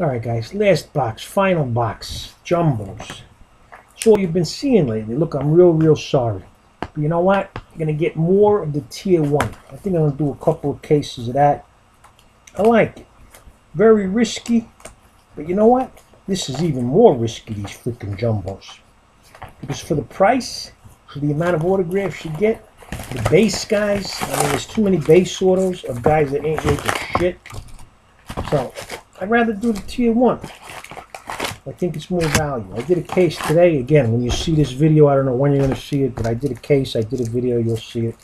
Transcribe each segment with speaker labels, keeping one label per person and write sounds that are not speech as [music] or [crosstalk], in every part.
Speaker 1: All right, guys, last box, final box, jumbos. It's all you've been seeing lately. Look, I'm real, real sorry. But you know what? You're going to get more of the tier one. I think I'm going to do a couple of cases of that. I like it. Very risky, but you know what? This is even more risky, these freaking jumbos. Because for the price, for the amount of autographs you get, the base guys, I mean, there's too many base autos of guys that ain't worth a shit. So, I'd rather do the tier one. I think it's more value. I did a case today. Again, when you see this video, I don't know when you're going to see it, but I did a case. I did a video. You'll see it.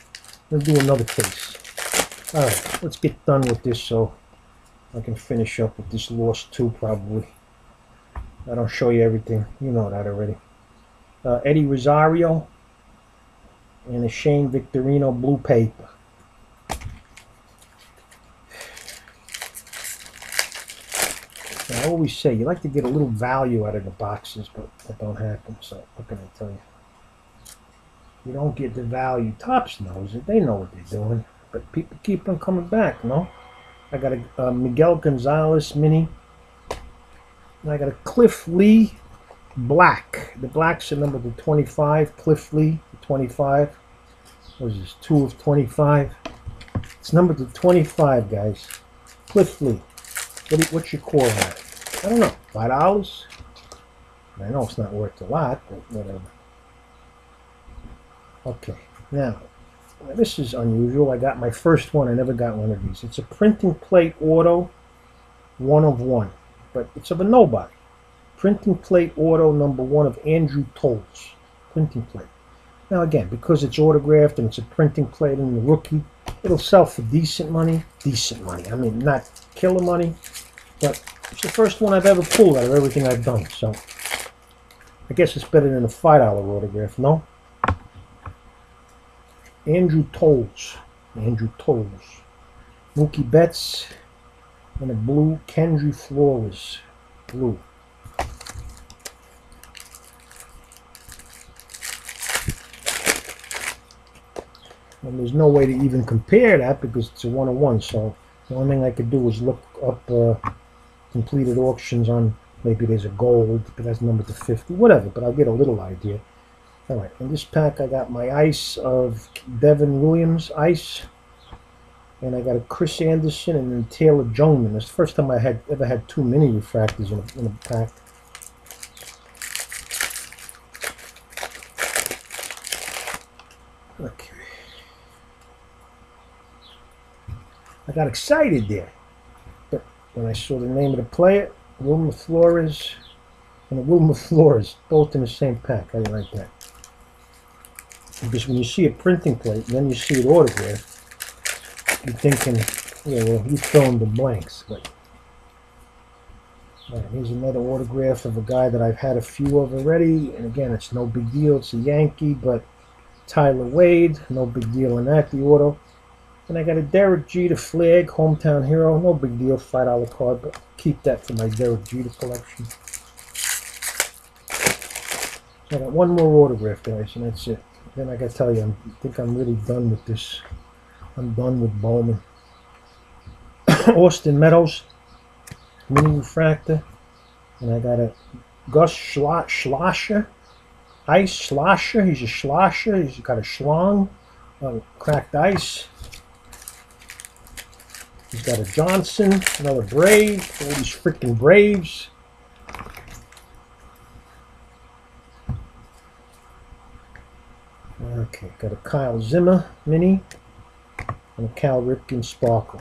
Speaker 1: I'm going to do another case. All right, let's get done with this so I can finish up with this Lost 2 probably. I don't show you everything. You know that already. Uh, Eddie Rosario and a Shane Victorino blue paper. I always say you like to get a little value out of the boxes, but that don't happen. So what can I tell you? You don't get the value. Topps knows it. They know what they're doing, but people keep on coming back. No, I got a, a Miguel Gonzalez mini. And I got a Cliff Lee black. The black's the number to 25. Cliff Lee, 25. What is this? Two of 25. It's number to 25, guys. Cliff Lee. What, what's your core it? I don't know. Five dollars? I know it's not worth a lot, but whatever. Okay, now this is unusual. I got my first one. I never got one of these. It's a printing plate auto, one of one, but it's of a nobody. Printing plate auto number one of Andrew Toles. Printing plate. Now again, because it's autographed and it's a printing plate and the rookie, it'll sell for decent money. Decent money. I mean, not killer money, but it's the first one I've ever pulled out of everything I've done. So I guess it's better than a $5 autograph, no? Andrew Toles. Andrew Toles. Mookie Betts and a blue Kendry Flores. Blue. And there's no way to even compare that because it's a one-on-one. So the only thing I could do is look up uh, completed auctions on maybe there's a gold, but that's numbered to 50, whatever, but I'll get a little idea. All right, in this pack I got my ice of Devin Williams ice, and I got a Chris Anderson and then Taylor Jungmann. It's the first time I had ever had two mini refractors in a, in a pack. Okay. I got excited there. When I saw the name of the player, Wilmer Flores and Wilmer Flores, both in the same pack. I like that. Because when you see a printing plate and then you see it autographed, you're thinking, yeah, well, you fill in the blanks. But right, here's another autograph of a guy that I've had a few of already. And again, it's no big deal. It's a Yankee, but Tyler Wade, no big deal in that, the auto. And I got a Derek Jeter flag, hometown hero. No big deal, $5 card, but keep that for my Derek Jeter collection. I got one more autograph, guys, and that's it. Then I gotta tell you, I think I'm really done with this. I'm done with Bowman. [coughs] Austin Meadows, mini refractor. And I got a Gus Schla ice Schlosser. He's a Schlosser. He's got a schlong, uh, cracked ice. He's got a Johnson, another Brave, all these freaking Braves. Okay, got a Kyle Zimmer mini and a Cal Ripken Sparkle.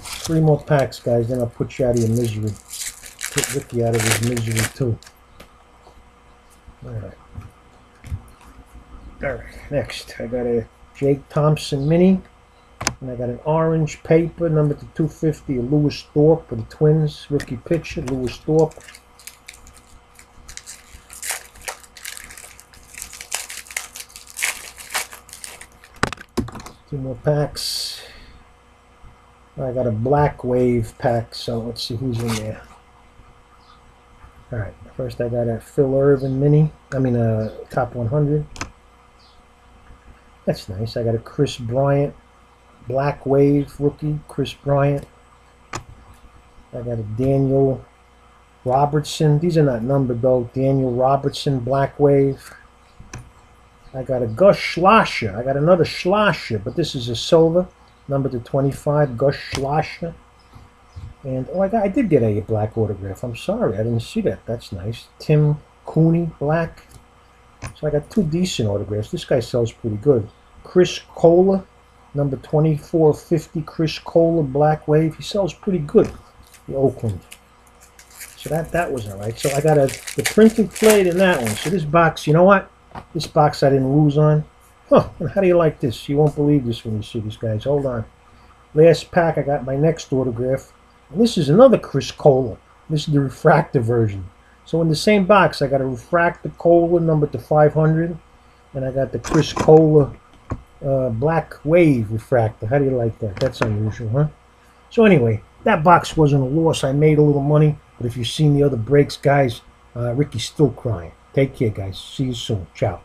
Speaker 1: Three more packs, guys, then I'll put you out of your misery. Put Ricky out of his misery, too. Alright. Alright, next, I got a Jake Thompson mini. And I got an orange paper, number to 250, Lewis Thorpe for the Twins. Rookie pitcher, Lewis Thorpe. Two more packs. I got a black wave pack, so let's see who's in there. Alright, first I got a Phil Ervin mini. I mean a top 100. That's nice. I got a Kris Bryant Black Wave rookie, Kris Bryant. I got a Daniel Robertson. These are not numbered though. Daniel Robertson, Black Wave. I got a Gus Schlosser. I got another Schlosser, but this is a silver, number to 25, Gus Schlosser. And oh, I, got, I did get a black autograph. I'm sorry, I didn't see that. That's nice. Tim Cooney, black. So I got two decent autographs. This guy sells pretty good. Chris Kohler, number 2450, Chris Kohler, Black Wave. He sells pretty good, the Oakland. So that, that was all right. So I got a the printing plate in that one. So this box, you know what? This box I didn't lose on. Huh, and how do you like this? You won't believe this when you see this, guys. Hold on. Last pack, I got my next autograph. And this is another Chris Kohler. This is the refractor version. So in the same box, I got a refractor Kohler number to 500. And I got the Chris Kohler uh, Black Wave refractor. How do you like that? That's unusual, huh? So anyway, that box wasn't a loss. I made a little money. But if you've seen the other breaks, guys, uh, Ricky's still crying. Take care, guys. See you soon. Ciao.